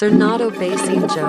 Cernado Basinjo.